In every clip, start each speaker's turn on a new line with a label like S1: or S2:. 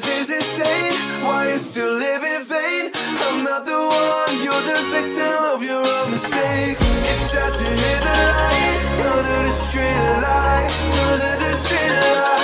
S1: madness is insane. Why you still live in vain? I'm not the one, you're the victim of your own mistakes. It's sad to hear the lights under the street lights, under the street lights.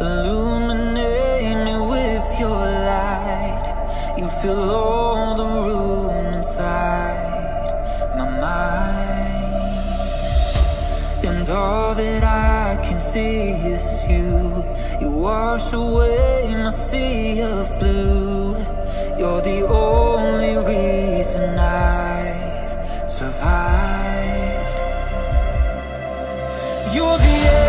S2: Illuminate me with your light. You fill all the room inside my mind. And all that I can see is you. You wash away my sea of blue. You're the only reason I've survived. You're the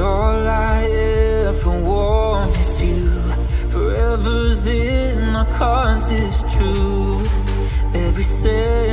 S2: All I
S3: ever want is you. Forever's in our cards, it's true. Every second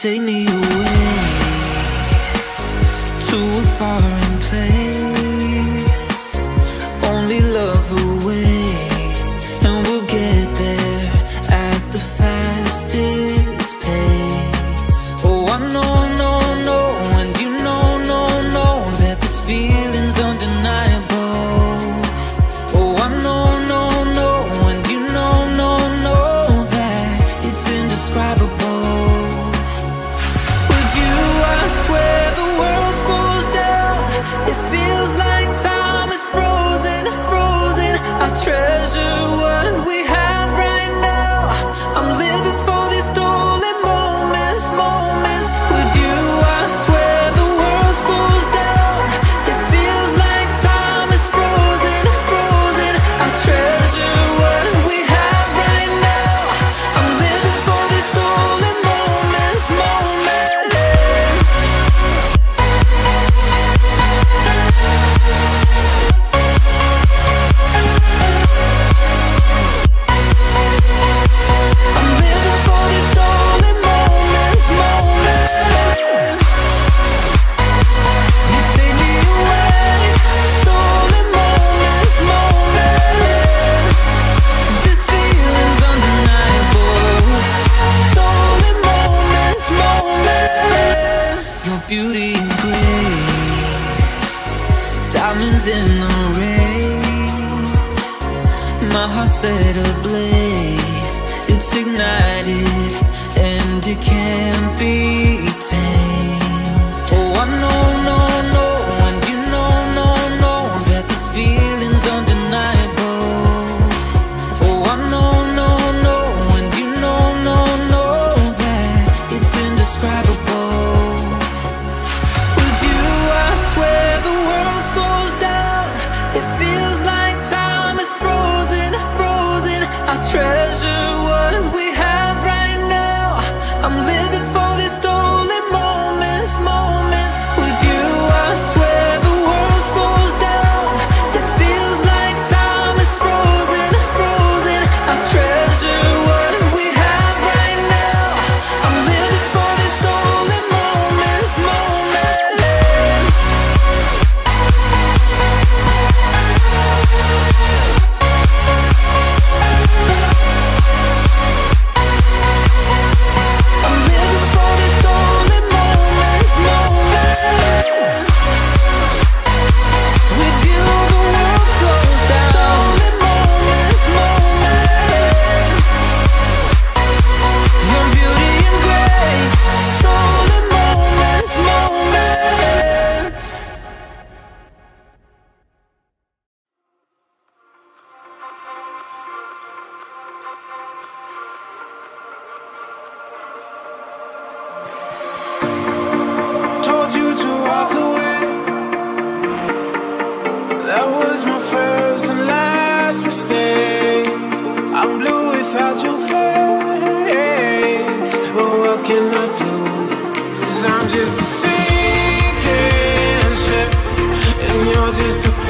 S3: take me away.
S2: To a far. Cause I'm just a sinking ship And you're just a